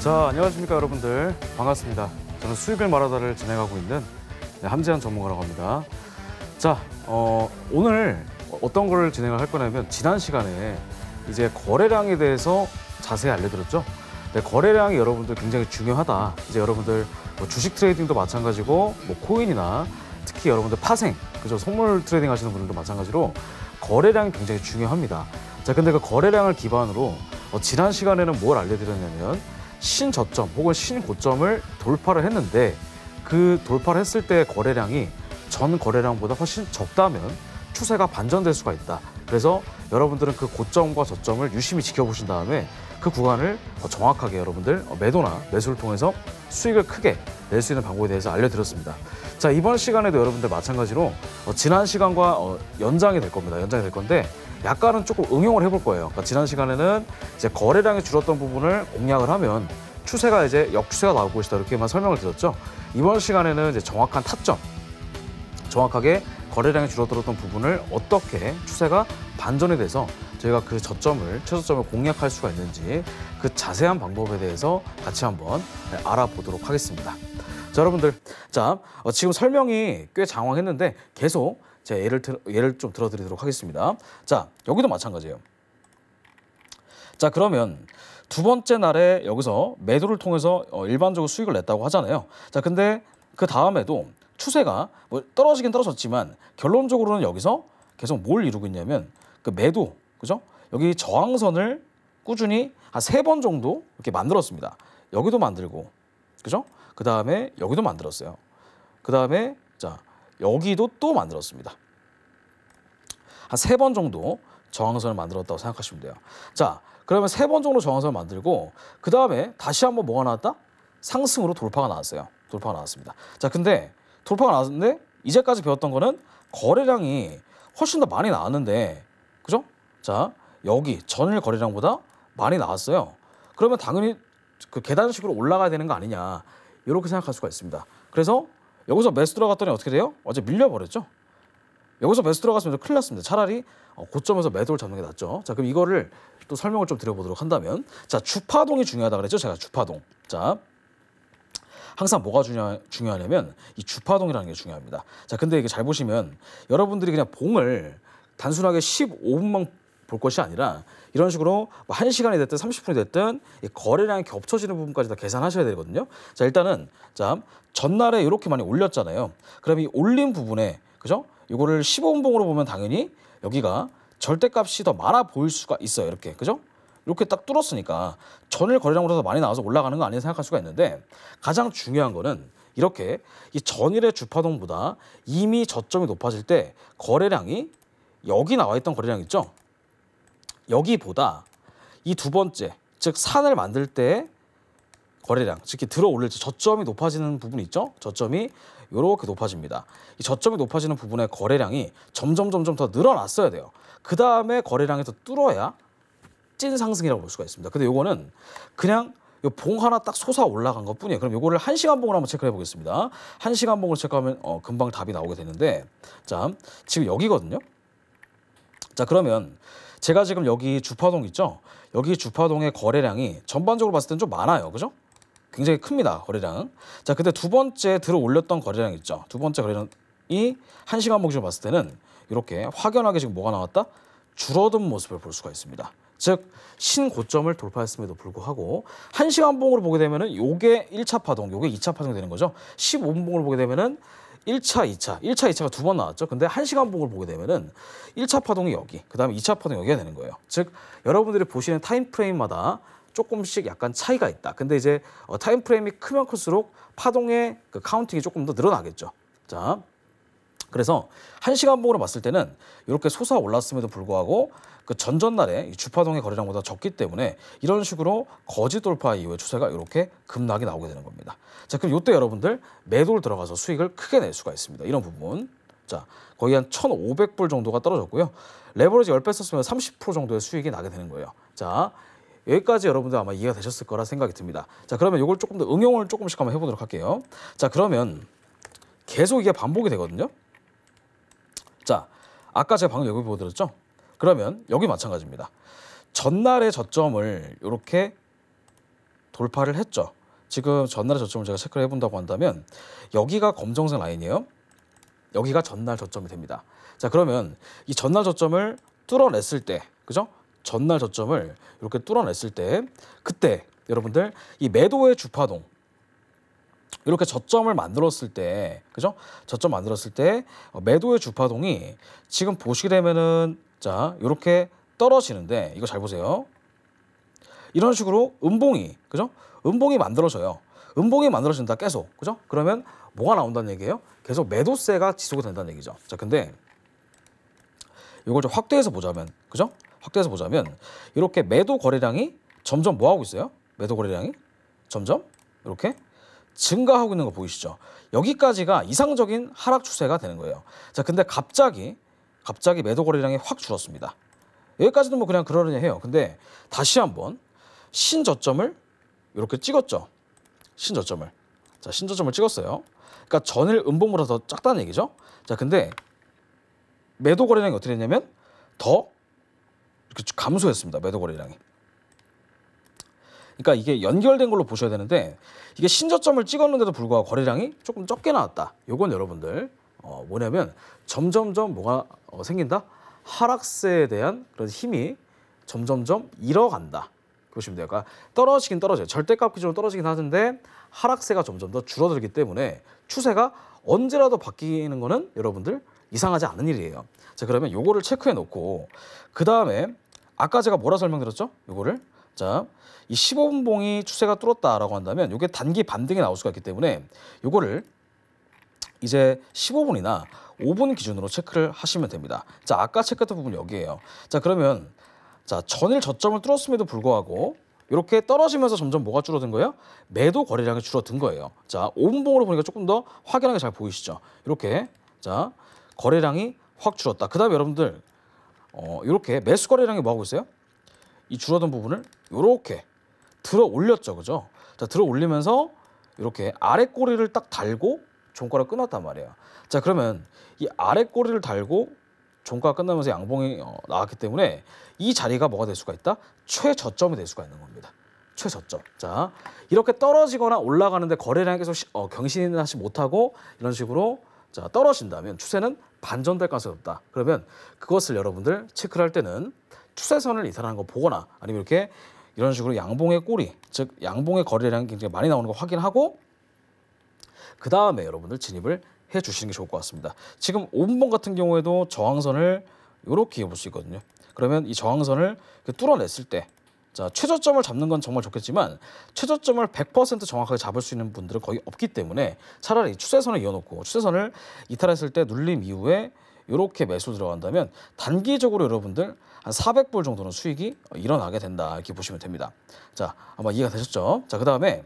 자, 안녕하십니까 여러분들. 반갑습니다. 저는 수익을 말하다를 진행하고 있는 네, 함재한 전문가라고 합니다. 자, 어, 오늘 어떤 걸 진행을 할 거냐면 지난 시간에 이제 거래량에 대해서 자세히 알려드렸죠. 네, 거래량이 여러분들 굉장히 중요하다. 이제 여러분들 뭐 주식 트레이딩도 마찬가지고 뭐 코인이나 특히 여러분들 파생, 그죠? 선물 트레이딩 하시는 분들도 마찬가지로 거래량이 굉장히 중요합니다. 자, 근데 그 거래량을 기반으로 어, 지난 시간에는 뭘 알려드렸냐면 신저점 혹은 신고점을 돌파를 했는데 그 돌파를 했을 때 거래량이 전 거래량보다 훨씬 적다면 추세가 반전될 수가 있다. 그래서 여러분들은 그 고점과 저점을 유심히 지켜보신 다음에 그 구간을 어, 정확하게 여러분들 어, 매도나 매수를 통해서 수익을 크게 낼 수 있는 방법에 대해서 알려드렸습니다. 자 이번 시간에도 여러분들 마찬가지로 어, 지난 시간과 어, 연장이 될 겁니다. 연장이 될 건데 약간은 조금 응용을 해볼 거예요. 그러니까 지난 시간에는 이제 거래량이 줄었던 부분을 공략을 하면 추세가 이제 역추세가 나올 것이다 이렇게만 설명을 드렸죠. 이번 시간에는 이제 정확한 타점, 정확하게 거래량이 줄어들었던 부분을 어떻게 추세가 반전이 돼서 저희가 그 저점을 최저점을 공략할 수가 있는지 그 자세한 방법에 대해서 같이 한번 네, 알아보도록 하겠습니다. 자 여러분들, 자 어, 지금 설명이 꽤 장황했는데 계속 제가 예를 들, 예를 좀 들어드리도록 하겠습니다. 자 여기도 마찬가지예요. 자 그러면 두 번째 날에 여기서 매도를 통해서 어, 일반적으로 수익을 냈다고 하잖아요. 자 근데 그 다음에도 추세가 뭐 떨어지긴 떨어졌지만 결론적으로는 여기서 계속 뭘 이루고 있냐면 그 매도 그죠? 여기 저항선을 꾸준히 한 세 번 정도 이렇게 만들었습니다. 여기도 만들고 그죠? 그 다음에 여기도 만들었어요. 그 다음에 자 여기도 또 만들었습니다. 한 세 번 정도 저항선을 만들었다고 생각하시면 돼요. 자, 그러면 세 번 정도 저항선을 만들고 그 다음에 다시 한번 뭐가 나왔다? 상승으로 돌파가 나왔어요. 돌파가 나왔습니다. 자, 근데 돌파가 나왔는데 이제까지 배웠던 거는 거래량이 훨씬 더 많이 나왔는데, 그죠? 자, 여기 전일 거래량보다 많이 나왔어요. 그러면 당연히 그 계단식으로 올라가야 되는 거 아니냐 이렇게 생각할 수가 있습니다. 그래서 여기서 매수 들어갔더니 어떻게 돼요? 어제 밀려버렸죠. 여기서 매수 들어갔으면 큰일 났습니다. 차라리 어, 고점에서 매도를 잡는 게 낫죠. 자, 그럼 이거를 또 설명을 좀 드려보도록 한다면, 자, 주파동이 중요하다 그랬죠. 제가 주파동. 자, 항상 뭐가 중요, 중요하냐면 이 주파동이라는 게 중요합니다. 자, 근데 이게 잘 보시면 여러분들이 그냥 봉을 단순하게 15분만 볼 것이 아니라 이런 식으로 뭐 1시간이 됐든 30분이 됐든 이 거래량이 겹쳐지는 부분까지 다 계산하셔야 되거든요. 자, 일단은 자, 전날에 이렇게 많이 올렸잖아요. 그럼 이 올린 부분에 그죠? 이거를 15분봉으로 보면 당연히 여기가 절대값이 더 많아 보일 수가 있어요. 이렇게. 그죠? 이렇게 딱 뚫었으니까 전일 거래량보다 더 많이 나와서 올라가는 거 아니냐 생각할 수가 있는데 가장 중요한 거는 이렇게 이 전일의 주파동보다 이미 저점이 높아질 때 거래량이 여기 나와 있던 거래량 있죠? 여기보다 이 두 번째 즉 산을 만들 때 거래량 즉 들어 올릴 때 저점이 높아지는 부분이 있죠? 저점이 이렇게 높아집니다. 이 저점이 높아지는 부분의 거래량이 점점 점점 더 늘어났어야 돼요. 그 다음에 거래량이 더 뚫어야 찐 상승이라고 볼 수가 있습니다. 근데 요거는 그냥 요봉 하나 딱 솟아 올라간 것 뿐이에요. 그럼 요거를 한 시간 봉을 한번 체크해 보겠습니다. 한 시간 봉을 체크하면 어, 금방 답이 나오게 되는데 자 지금 여기거든요. 자 그러면 제가 지금 여기 주파동 있죠? 여기 주파동의 거래량이 전반적으로 봤을 때는 좀 많아요. 그죠? 굉장히 큽니다. 거래량. 자, 근데 두 번째 들어 올렸던 거래량 있죠? 두 번째 거래량이 한 시간 봉지로 봤을 때는 이렇게 확연하게 지금 뭐가 나왔다? 줄어든 모습을 볼 수가 있습니다. 즉 신고점을 돌파했음에도 불구하고 한 시간 봉으로 보게 되면은 요게 1차 파동, 요게 2차 파동이 되는 거죠. 15분 봉으로 보게 되면은 1차, 2차, 1차, 2차가 두 번 나왔죠. 근데 한 시간 봉을 보게 되면은 1차 파동이 여기, 그 다음에 2차 파동이 여기가 되는 거예요. 즉, 여러분들이 보시는 time frame마다 조금씩 약간 차이가 있다. 근데 이제 어, time frame이 크면 클수록 파동의 그 counting이 조금 더 늘어나겠죠. 자, 그래서 한 시간 봉으로 봤을 때는 이렇게 솟아 올랐음에도 불구하고 그 전전날에 주파동의 거래량보다 적기 때문에 이런 식으로 거짓 돌파 이후에 추세가 이렇게 급락이 나오게 되는 겁니다. 자, 그럼 이때 여러분들 매도를 들어가서 수익을 크게 낼 수가 있습니다. 이런 부분. 자, 거의 한 1,500불 정도가 떨어졌고요. 레버리지 10배 썼으면 30% 정도의 수익이 나게 되는 거예요. 자, 여기까지 여러분들 아마 이해가 되셨을 거라 생각이 듭니다. 자, 그러면 이걸 조금 더 응용을 조금씩 한번 해보도록 할게요. 자, 그러면 계속 이게 반복이 되거든요. 자, 아까 제가 방금 여기 보여드렸죠? 그러면 여기 마찬가지입니다. 전날의 저점을 이렇게 돌파를 했죠. 지금 전날의 저점을 제가 체크를 해본다고 한다면 여기가 검정색 라인이에요. 여기가 전날 저점이 됩니다. 자 그러면 이 전날 저점을 뚫어냈을 때, 그죠? 전날 저점을 이렇게 뚫어냈을 때, 그때 여러분들 이 매도의 주파동 이렇게 저점을 만들었을 때, 그죠? 저점 만들었을 때 어, 매도의 주파동이 지금 보시게 되면은 자 이렇게 떨어지는데 이거 잘 보세요. 이런 식으로 음봉이 그죠? 음봉이 만들어져요. 음봉이 만들어진다 계속 그죠? 그러면 뭐가 나온다는 얘기예요? 계속 매도세가 지속이 된다는 얘기죠. 자 근데 이걸 좀 확대해서 보자면 그죠? 확대해서 보자면 이렇게 매도 거래량이 점점 뭐 하고 있어요? 매도 거래량이 점점 이렇게 증가하고 있는 거 보이시죠? 여기까지가 이상적인 하락 추세가 되는 거예요. 자 근데 갑자기 갑자기 매도 거래량이 확 줄었습니다. 여기까지는 뭐 그냥 그러려니 해요. 근데 다시 한번 신저점을 이렇게 찍었죠. 신저점을. 자, 신저점을 찍었어요. 그러니까 전일 음봉보다 더 작다는 얘기죠. 자, 근데 매도 거래량이 어떻게 됐냐면 더 이렇게 쭉 감소했습니다. 매도 거래량이. 그러니까 이게 연결된 걸로 보셔야 되는데 이게 신저점을 찍었는데도 불구하고 거래량이 조금 적게 나왔다. 요건 여러분들 어, 뭐냐면 점점점 뭐가 어, 생긴다? 하락세에 대한 그런 힘이 점점점 잃어간다. 보시면 돼요. 그러니까 떨어지긴 떨어져요. 절대값 기준으로 떨어지긴 하는데 하락세가 점점 더 줄어들기 때문에 추세가 언제라도 바뀌는 거는 여러분들 이상하지 않은 일이에요. 자 그러면 요거를 체크해 놓고 그 다음에 아까 제가 뭐라 설명드렸죠? 요거를 자, 이 15분 봉이 추세가 뚫었다라고 한다면 요게 단기 반등이 나올 수가 있기 때문에 요거를 이제 15분이나 5분 기준으로 체크를 하시면 됩니다. 자, 아까 체크했던 부분 여기에요. 자, 그러면 자, 전일 저점을 뚫었음에도 불구하고 이렇게 떨어지면서 점점 뭐가 줄어든 거예요? 매도 거래량이 줄어든 거예요. 자, 5분봉으로 보니까 조금 더 확연하게 잘 보이시죠? 이렇게 자, 거래량이 확 줄었다. 그 다음에 여러분들 어, 이렇게 매수 거래량이 뭐 하고 있어요? 이 줄어든 부분을 이렇게 들어 올렸죠, 그죠? 자, 들어 올리면서 이렇게 아래 꼬리를 딱 달고 종가를 끊었단 말이에요. 자, 그러면 이 아래 꼬리를 달고 종가가 끝나면서 양봉이 어, 나왔기 때문에 이 자리가 뭐가 될 수가 있다? 최저점이 될 수가 있는 겁니다. 최저점. 자, 이렇게 떨어지거나 올라가는데 거래량이 계속 시- 어, 경신을 하지 못하고 이런 식으로 자 떨어진다면 추세는 반전될 가능성이 없다. 그러면 그것을 여러분들 체크를 할 때는 추세선을 이탈하는 거 보거나 아니면 이렇게 이런 식으로 양봉의 꼬리, 즉 양봉의 거래량이 굉장히 많이 나오는 거 확인하고 그 다음에 여러분들 진입을 해 주시는 게 좋을 것 같습니다. 지금 5분봉 같은 경우에도 저항선을 이렇게 입을 수 있거든요. 그러면 이 저항선을 뚫어냈을 때, 자 최저점을 잡는 건 정말 좋겠지만 최저점을 100% 정확하게 잡을 수 있는 분들은 거의 없기 때문에 차라리 추세선을 이어놓고 추세선을 이탈했을 때 눌림 이후에 이렇게 매수 들어간다면 단기적으로 여러분들 한 400불 정도는 수익이 일어나게 된다 이렇게 보시면 됩니다. 자 아마 이해가 되셨죠? 자 그 다음에